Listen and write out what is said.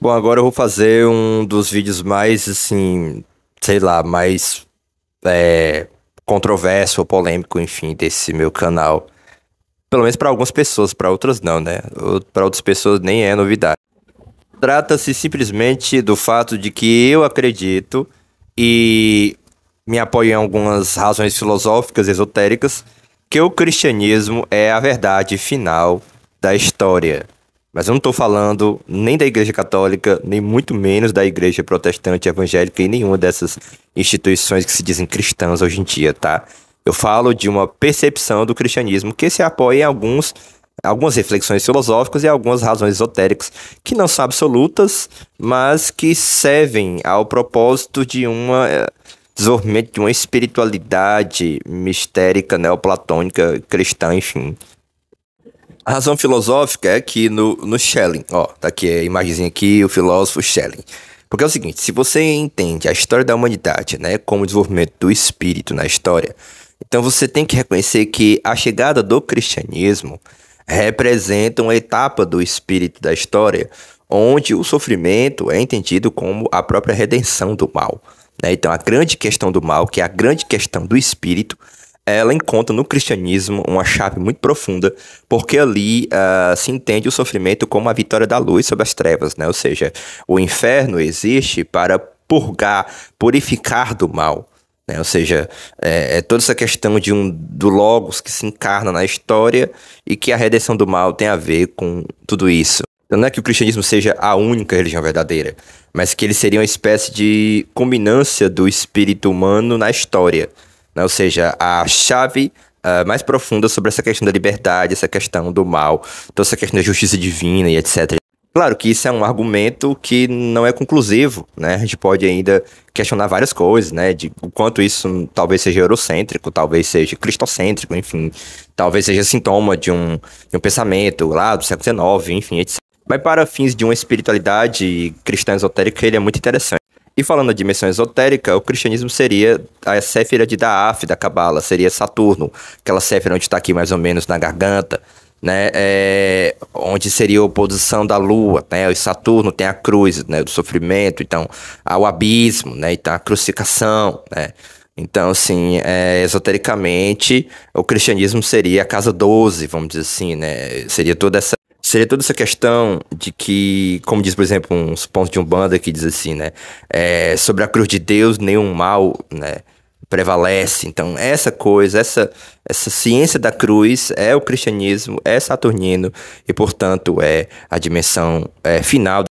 Bom, agora eu vou fazer um dos vídeos mais, assim, sei lá, mais é, controverso ou polêmico, enfim, desse meu canal. Pelo menos para algumas pessoas, para outras não, né? Para outras pessoas nem é novidade. Trata-se simplesmente do fato de que eu acredito e me apoio em algumas razões filosóficas, esotéricas, que o cristianismo é a verdade final da história. Mas eu não estou falando nem da Igreja Católica, nem muito menos da Igreja Protestante Evangélica e nenhuma dessas instituições que se dizem cristãs hoje em dia, tá? Eu falo de uma percepção do cristianismo que se apoia em alguns, algumas reflexões filosóficas e algumas razões esotéricas que não são absolutas, mas que servem ao propósito de uma eh, desenvolvimento de uma espiritualidade mistérica, neoplatônica, cristã, enfim. A razão filosófica é que no, no Schelling, ó, tá aqui a imagenzinha aqui, o filósofo Schelling. Porque é o seguinte, se você entende a história da humanidade, né, como o desenvolvimento do espírito na história, então você tem que reconhecer que a chegada do cristianismo representa uma etapa do espírito da história, onde o sofrimento é entendido como a própria redenção do mal. Né? Então a grande questão do mal, que é a grande questão do espírito, ela encontra no cristianismo uma chave muito profunda, porque ali uh, se entende o sofrimento como a vitória da luz sobre as trevas, né? Ou seja, o inferno existe para purgar, purificar do mal. Né? Ou seja, é, é, toda essa questão de um do logos que se encarna na história e que a redenção do mal tem a ver com tudo isso. Então, não é que o cristianismo seja a única religião verdadeira, mas que ele seria uma espécie de combinância do espírito humano na história né? ou seja, a chave uh, mais profunda sobre essa questão da liberdade, essa questão do mal, toda essa questão da justiça divina e etc. Claro que isso é um argumento que não é conclusivo, né? A gente pode ainda questionar várias coisas, né? De o quanto isso talvez seja eurocêntrico, talvez seja cristocêntrico, enfim, talvez seja sintoma de um, de um pensamento lá do século XIX, enfim, etc. Mas para fins de uma espiritualidade cristã esotérica, ele é muito interessante. E falando da dimensão esotérica, o cristianismo seria a Séfira de Daaf, da Cabala, seria Saturno, aquela Séfira onde está aqui mais ou menos na garganta, né, é, onde seria a oposição da Lua, né, o Saturno tem a cruz, né, do sofrimento, então há o abismo, né, então a crucificação, né, então, assim, é, esotericamente, o cristianismo seria a casa 12, vamos dizer assim, né? Seria toda essa seria toda essa questão de que, como diz, por exemplo, uns pontos de um banda que diz assim, né? É, sobre a cruz de Deus, nenhum mal, né? Prevalece. Então, essa coisa, essa, essa ciência da cruz é o cristianismo, é saturnino e, portanto, é a dimensão é, final